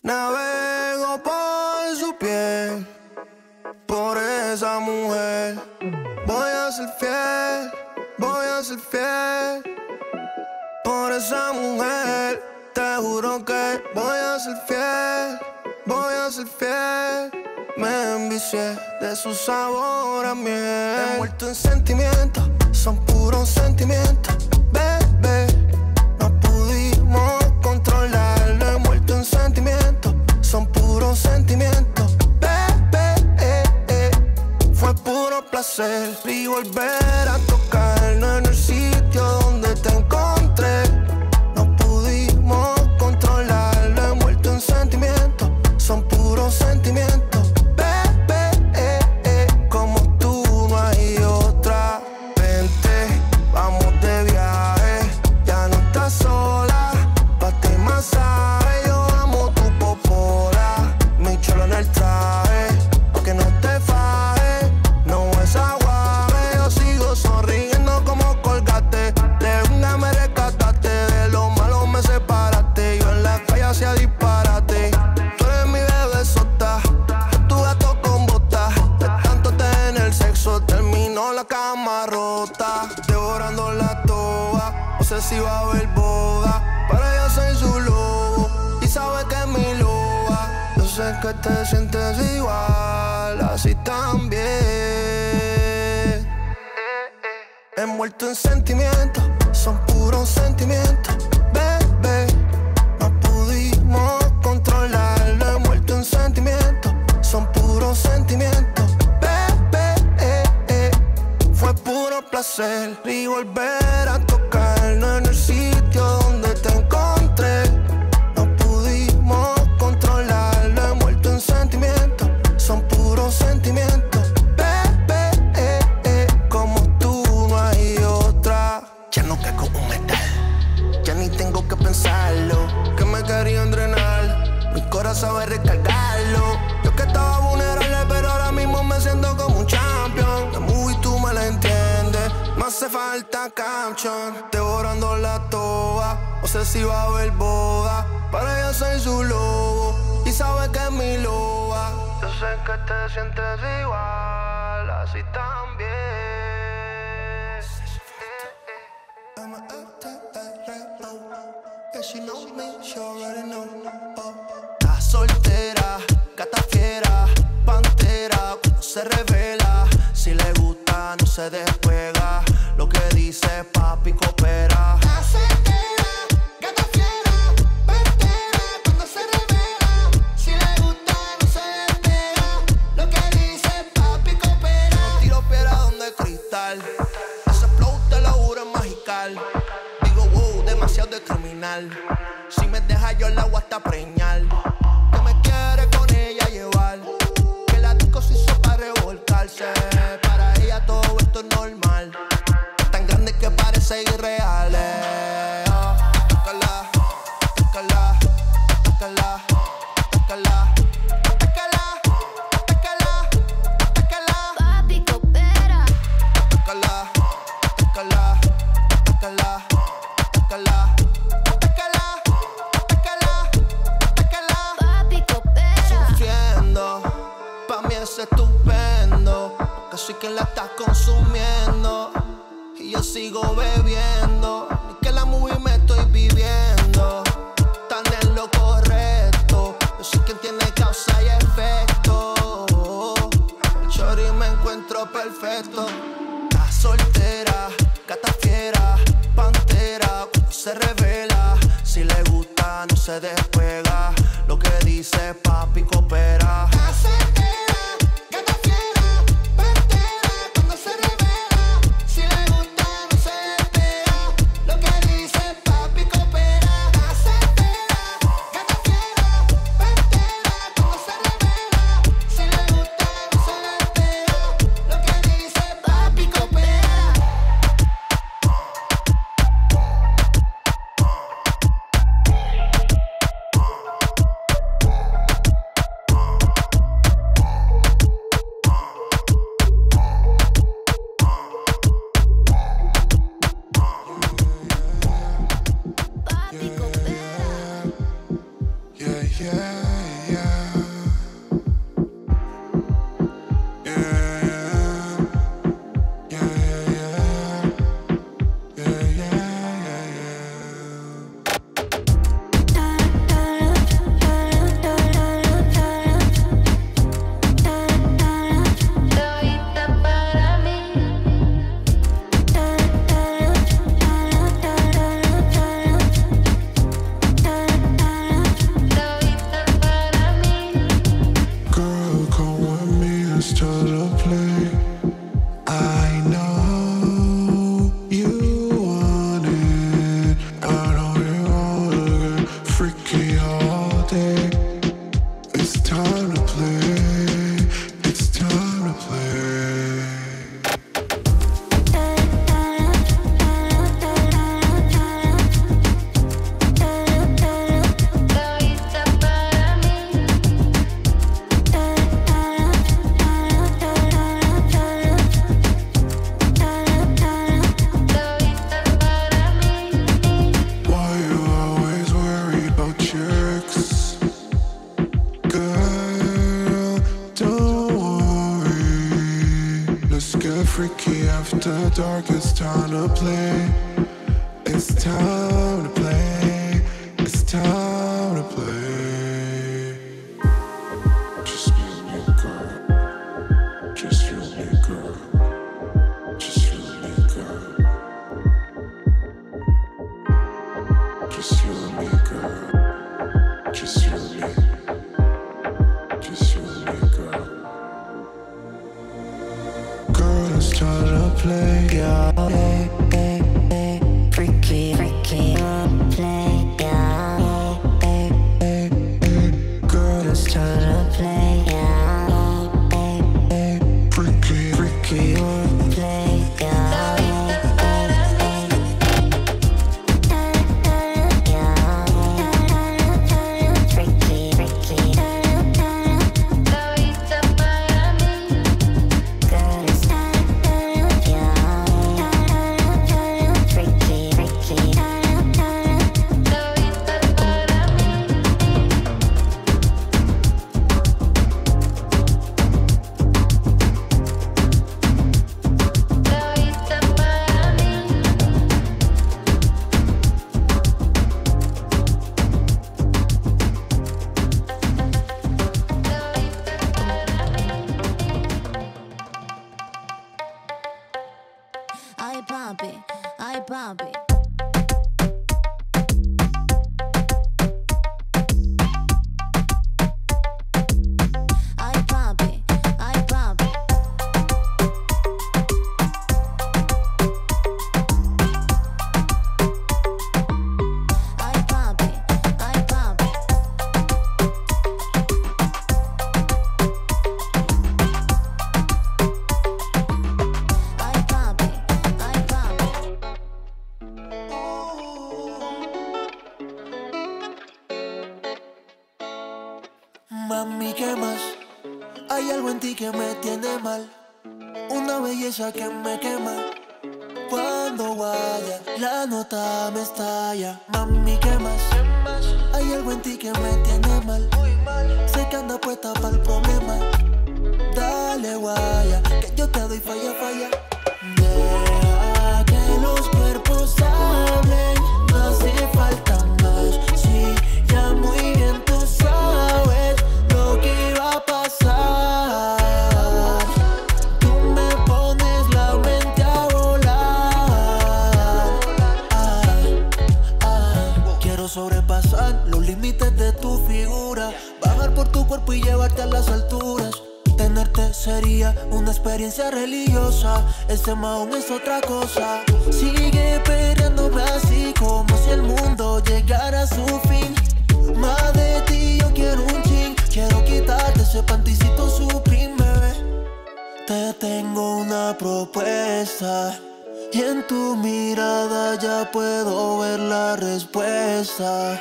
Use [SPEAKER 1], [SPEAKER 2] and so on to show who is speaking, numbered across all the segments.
[SPEAKER 1] Navego por su piel, por esa mujer. Voy a ser fiel, voy a ser fiel. Por esa mujer, te juro que voy a ser fiel, voy a ser fiel. Me envicié de su sabor a miel. Envuelto en sentimientos, son puros sentimientos. Bebé, placer y volver a rota. Devorando la toa, no sé si va a haber boda. Para yo soy su lobo, y sabe que es mi loba. Yo sé que te sientes igual, así también. Envuelto en sentimientos, son puros sentimientos. Bebé, caption. Devorando la toa, no sé si va a haber boda. Para yo soy su lobo, y sabe que es mi loba. Yo sé que te sientes igual, así también. Está soltera, gata fiera, pantera, se revela. Si le gusta, no se despega. Lo que dice papi coopera.
[SPEAKER 2] Si
[SPEAKER 1] me deja yo la agua hasta preñar. Es estupendo, porque soy quien la está consumiendo. Y yo sigo bebiendo, ni que la movie me estoy viviendo. Tan en lo correcto, yo soy quien tiene causa y efecto. Chori me encuentro perfecto. Está soltera, gata fiera, pantera, se revela. Si le gusta, no se despega. Lo que dice papi coopera.
[SPEAKER 3] dance till the play. After dark. It's time to play. It's time
[SPEAKER 4] Belleza que me quema. Cuando vaya, la nota me estalla. Mami, ¿qué más? Hay algo en ti que me tiene mal. Sé que anda puesta para el problema. Dale, guaya, que yo te doy falla, falla. Deja que los cuerpos hablen, una experiencia religiosa, este maón es otra cosa. Sigue peleándome así como si el mundo llegara a su fin. Más de ti yo quiero un chin, quiero quitarte ese panticito supreme, bebé. Te tengo una propuesta y en tu mirada ya puedo ver la respuesta.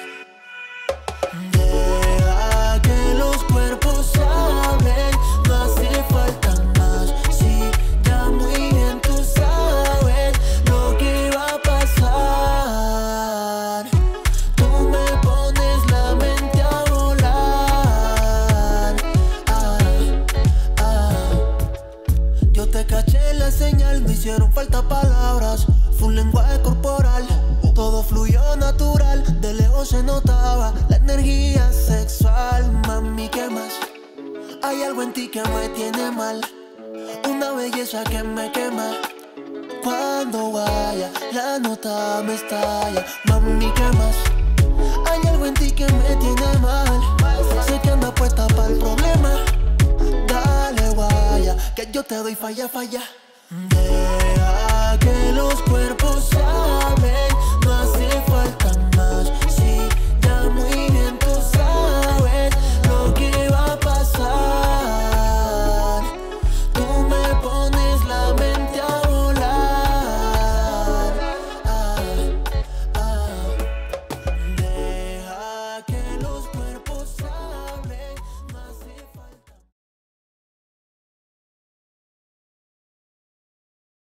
[SPEAKER 4] Señal, me hicieron falta palabras. Fue un lenguaje corporal, todo fluyó natural. De lejos se notaba la energía sexual. Mami, ¿qué más? Hay algo en ti que me tiene mal. Una belleza que me quema. Cuando vaya, la nota me estalla. Mami, ¿qué más? Hay algo en ti que me tiene mal. Sé que anda puesta para el problema. Dale, guaya, que yo te doy falla, falla. Deja que los cuerpos hablen,